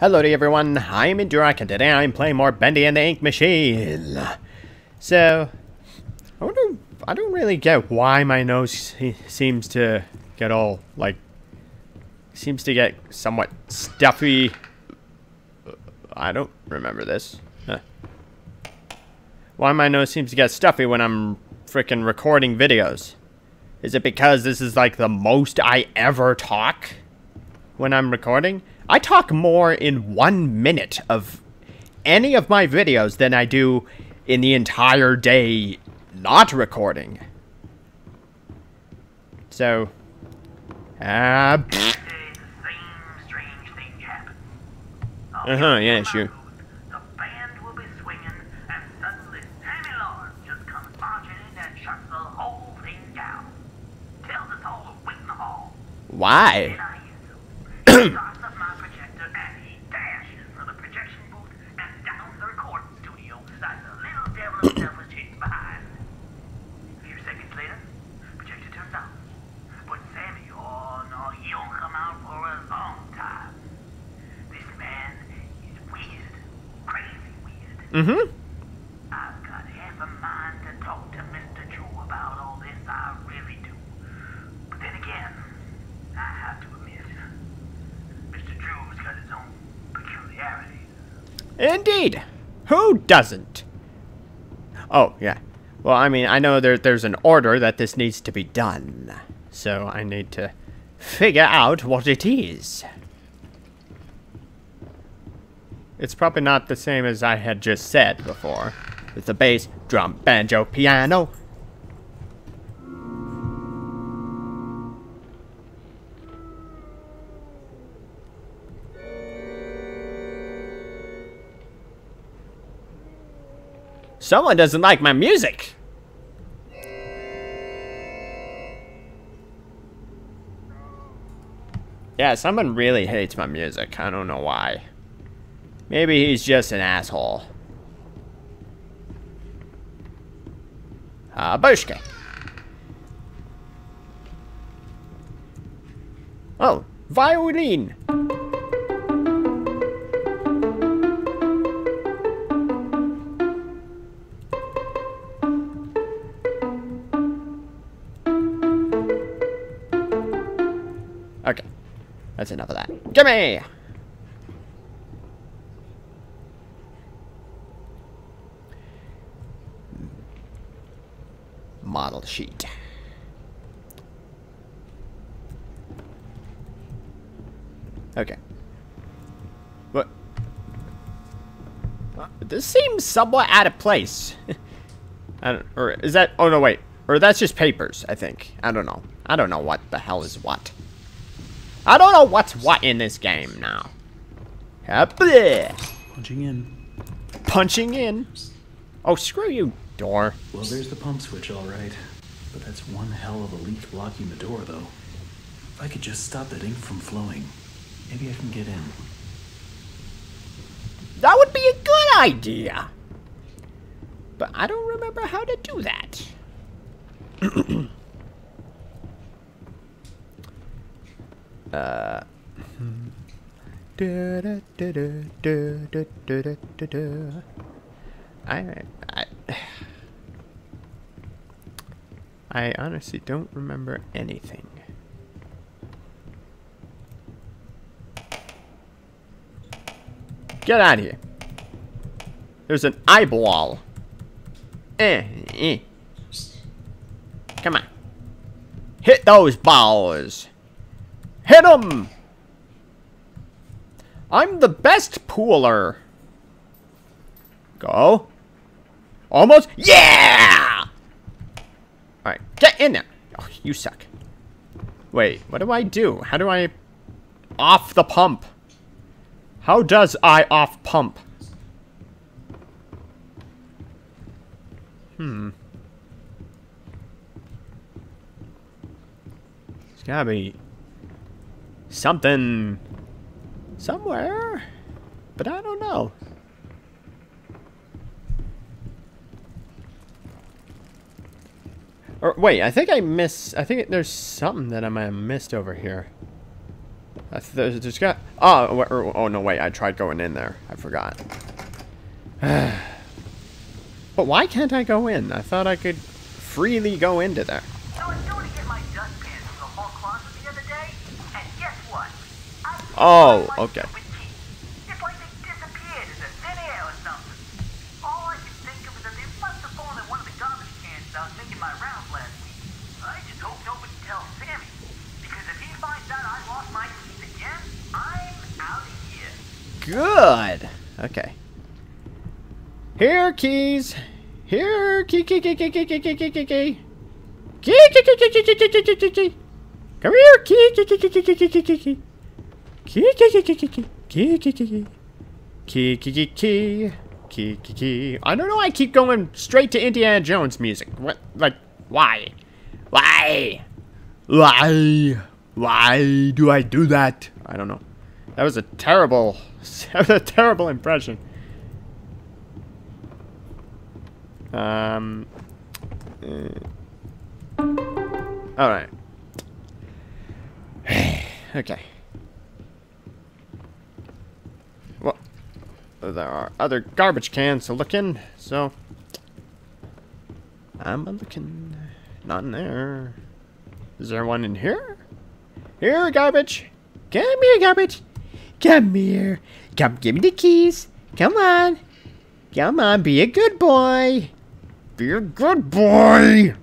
Hello to everyone, I'm Indurok and today I'm playing more Bendy and the Ink Machine. So, I wonder, I don't really get why my nose seems to get all, like, seems to get somewhat stuffy. I don't remember this. Huh. Why my nose seems to get stuffy when I'm freaking recording videos. Is it because this is like the most I ever talk when I'm recording? I talk more in one minute of any of my videos than I do in the entire day not recording. So, uh, uh huh, yeah, sure. Why? Mm-hmm. I've got half a mind to talk to Mr. Drew about all this, I really do. But then again, I have to admit, Mr. Drew's got his own peculiarities. Indeed. Who doesn't? Oh, yeah. Well, I mean, I know there, there's an order that this needs to be done. So I need to figure out what it is. It's probably not the same as I had just said before. With the bass, drum, banjo, piano. Someone doesn't like my music. Yeah, someone really hates my music. I don't know why. Maybe he's just an asshole. Uh. Oh, violin. Okay. That's enough of that. Gimme! model sheet. Okay. What? Uh, this seems somewhat out of place. I don't, or is that, oh no wait. Or that's just papers, I think. I don't know. I don't know what the hell is what. I don't know what's what in this game now. Punching in. Punching in? Oh, screw you, door. Well, there's the pump switch, all right. But that's one hell of a leak blocking the door, though. If I could just stop that ink from flowing, maybe I can get in. That would be a good idea. But I don't remember how to do that. uh. I, I, I honestly don't remember anything. Get out of here. There's an eyeball. Eh, eh. Come on. Hit those balls. Hit them. I'm the best pooler. Go. Almost. Yeah! Alright, get in there. Oh, you suck. Wait, what do I do? How do I... Off the pump? How does I off pump? Hmm. It's gotta be... Something... Somewhere? But I don't know. Or wait, I think I miss. I think there's something that I might have missed over here. There's, there's got. Oh, or- oh no! Wait, I tried going in there. I forgot. But why can't I go in? I thought I could freely go into there. Oh, I was going to get my dustpan from the hall closet the other day, and guess what? I can't Oh, find my okay. stupid keys. It's like they disappeared into thin air or something. All I can think of is that they must have fallen in one of the garbage cans I was making my rounds last week. I just hope nobody tells Sammy, because if he finds out I lost my keys again, I'm out of here. Good. Okay. Here, keys. Here, key, key, key, key, key, key, key, key, key, key. Key, key, key, key, key, key, key, key, key, key. Come here, key, key, key, key, key, key, key, key, key, key. Key, key, key, key, key, key, key, key, key, key. Key, key, key, key. Key. I don't know. I keep going straight to Indiana Jones music. What? Like, why? Why? Why? Why do I do that? I don't know. That was a terrible, that was a terrible impression. Um. uh, all right. okay. Well, there are other garbage cans to look in, so I'm looking. Not in there. Is there one in here? Here, garbage. Come here, garbage. Come here. Come, give me the keys. Come on. Come on, be a good boy. Be a good boy.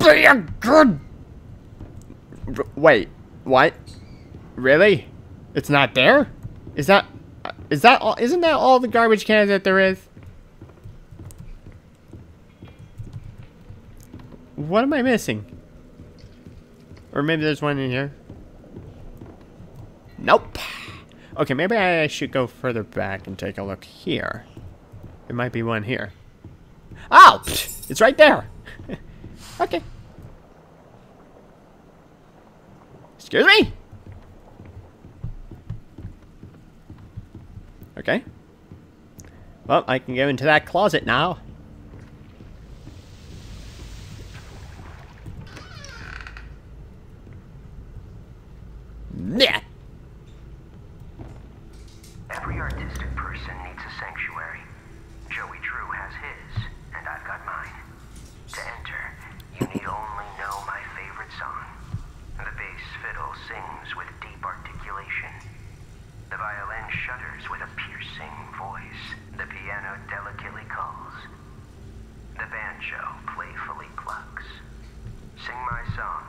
Be a good. R- wait, what? Really? It's not there? Is that? Is that all? Isn't that all the garbage cans that there is? What am I missing? Or maybe there's one in here. Nope. Okay, maybe I should go further back and take a look here. There might be one here. Oh! It's right there! okay. Excuse me? Okay. Well, I can go into that closet now. Yeah. Every artistic person needs a sanctuary. Joey Drew has his, and I've got mine. To enter, you need only know my favorite song. The bass fiddle sings with deep articulation. The violin shudders with a piercing voice. The piano delicately calls. The banjo playfully plucks. Sing my song,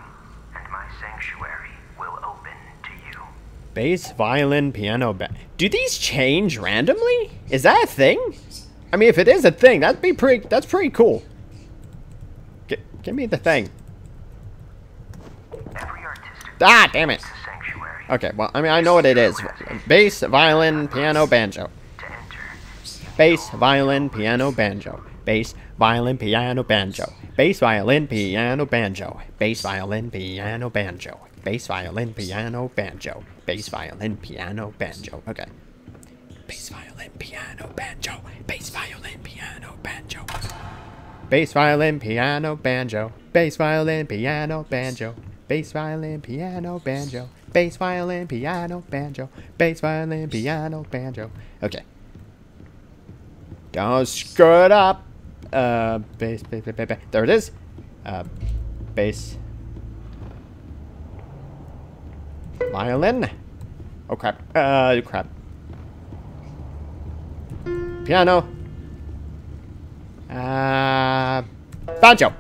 and my sanctuary will open to you. Bass, violin, piano, ba- Do these change randomly? Is that a thing? I mean, if it is a thing, that'd be pretty. That's pretty cool. G- give me the thing. Ah, damn it. Okay, well, I mean, I know what it is. Bass, violin, piano, banjo. Bass, violin, piano, banjo. Bass, violin, piano, banjo. Bass, violin, piano, banjo. Bass, violin, piano, banjo. Bass, violin, piano, banjo. Bass, violin, piano, banjo. Okay. Bass, violin, piano, banjo. Bass, violin, piano, banjo. Bass, violin, piano, banjo. Bass, violin, piano, banjo. Bass, violin, piano, banjo. Bass, violin, piano, banjo. Bass, violin, piano, banjo. Okay. Don't screw it up. Uh, bass, bass, bass, bass, bass. There it is. Uh, bass. Violin. Oh crap. Uh, crap. Piano. Uh, banjo.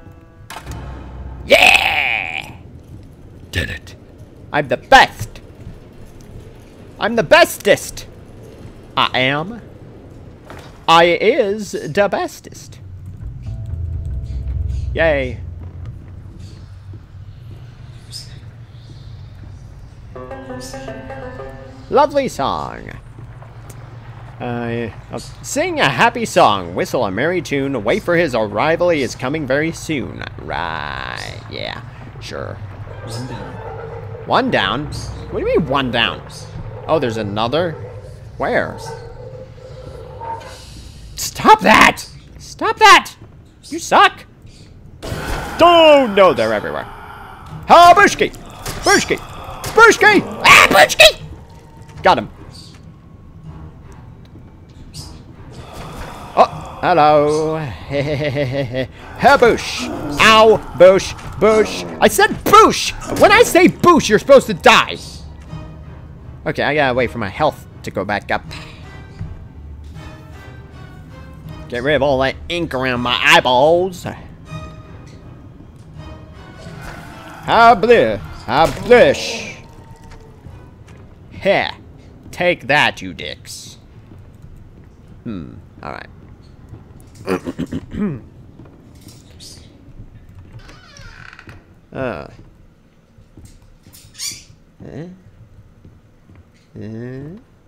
Yeah! Did it. I'm the best. I'm the bestest. I am. I is the bestest. Yay. Lovely song. Uh, sing a happy song, whistle a merry tune, wait for his arrival, he is coming very soon. Right, yeah, sure. One down. One down? What do you mean one down? Oh, there's another? Where? Stop that! Stop that! You suck! Oh no, they're everywhere. Oh, Bushki! Bushki! Bushki! Ah! Ah, Got him. Oh, hello. Haboosh. Ow, boosh, boosh. I said boosh. When I say boosh, you're supposed to die. Okay, I gotta wait for my health to go back up. Get rid of all that ink around my eyeballs. Habli, hablish. Heh. Take that, you dicks. Hmm, alright. uh. Eh?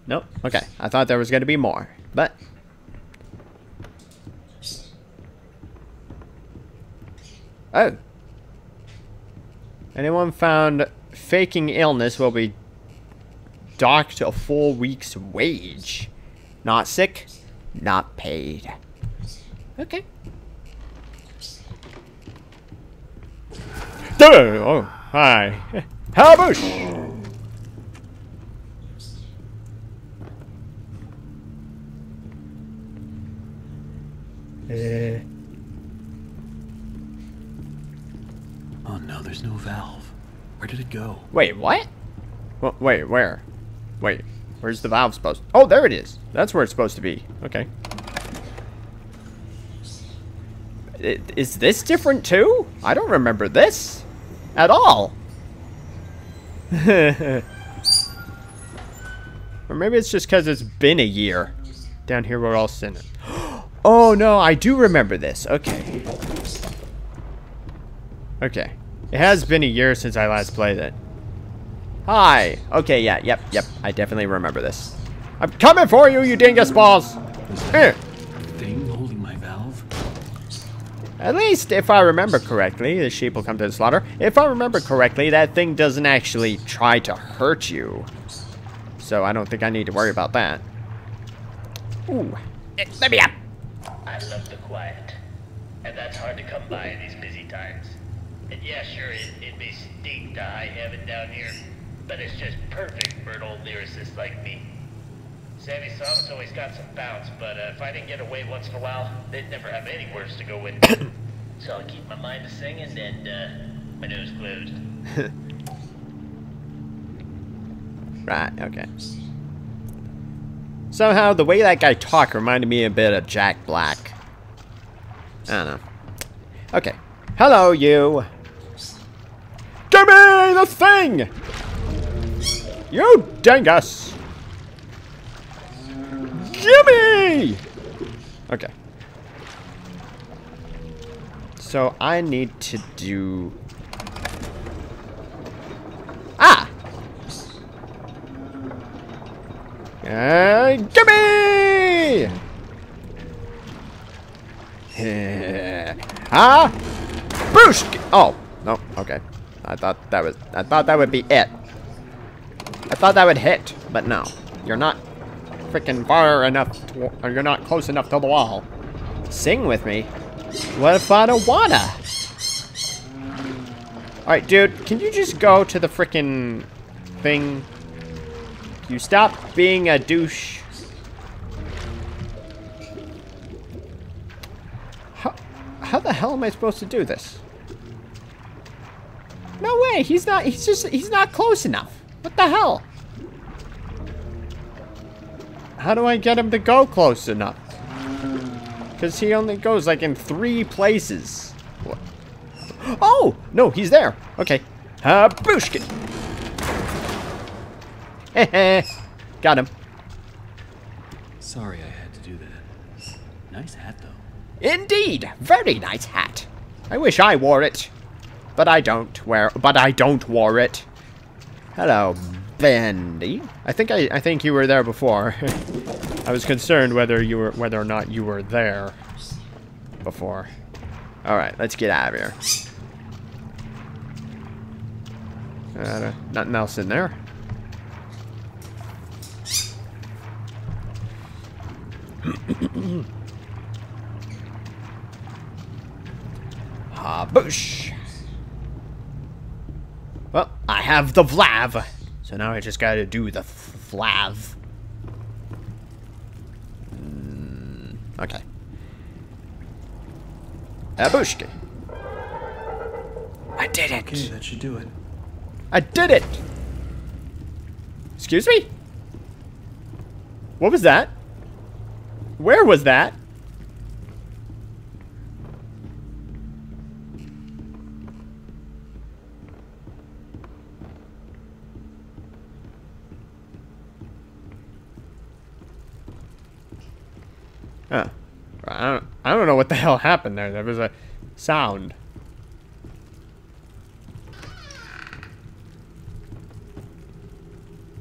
Nope. Okay. I thought there was going to be more, but Oh. Anyone found faking illness will be docked a full week's wage. Not sick, not paid. Okay. Duh, oh, hi. Habush! Uh, Oh no, there's no valve. Where did it go? wait, what? Wha- wait, where? Where's the valve supposed? Oh, there it is. That's where it's supposed to be. Okay. Is this different too? I don't remember this at all. or maybe it's just because it's been a year. Down here we're all sinning. Oh no, I do remember this. Okay. Okay. It has been a year since I last played it. Hi. Okay, yeah, yep, yep. I definitely remember this. I'm coming for you, you dingus balls! Eh. Thing holding my valve? At least, if I remember correctly, the sheep will come to the slaughter. If I remember correctly, that thing doesn't actually try to hurt you. So I don't think I need to worry about that. Ooh. Eh, Let me up! I love the quiet. And that's hard to come by in these busy times. And yeah, sure, it, it may stink to high heaven down here, but it's just perfect for an old lyricist like me. Sammy's songs always got some bounce, but uh, if I didn't get away once in a while, they'd never have any words to go with. so I'll keep my mind to singing and uh, my nose closed. Right, okay. Somehow, the way that guy talked reminded me a bit of Jack Black. I don't know. Okay. Hello, you. Give me the thing! You dingus! Gimme! Okay. So I need to do... Ah! Uh, gimme! ah! Boosh! Oh, no, okay. I thought that was, I thought that would be it. I thought that would hit, but no. You're not freaking far enough, to, or you're not close enough to the wall. Sing with me? What if I don't wanna? Alright, dude, can you just go to the freaking thing? You stop being a douche. How, how the hell am I supposed to do this? No way, he's not, he's just, he's not close enough. What the hell? How do I get him to go close enough? Because he only goes like in three places. What? Oh! No, he's there. Okay. Uh, Booshkin. Got him. Sorry I had to do that. Nice hat, though. Indeed, very nice hat. I wish I wore it, but I don't wear. But I don't wear it. Hello, Bendy. I think I, I think you were there before. I was concerned whether you were whether or not you were there before. All right, let's get out of here. Uh, nothing else in there. Ah, boosh. Well, I have the Vlav, So now I just gotta do the flav. Mm, okay. Abushki. I did it! Okay, that should do it. I did it! Excuse me? What was that? Where was that? Huh. I don't, I don't know what the hell happened there. There was a sound.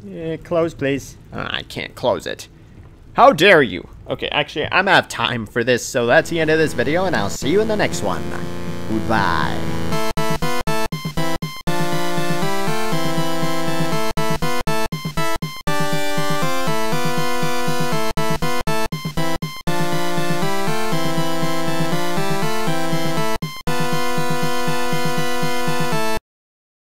Yeah, close, please. Uh, I can't close it. How dare you? Okay, actually, I'm out of time for this, so that's the end of this video, and I'll see you in the next one. Goodbye.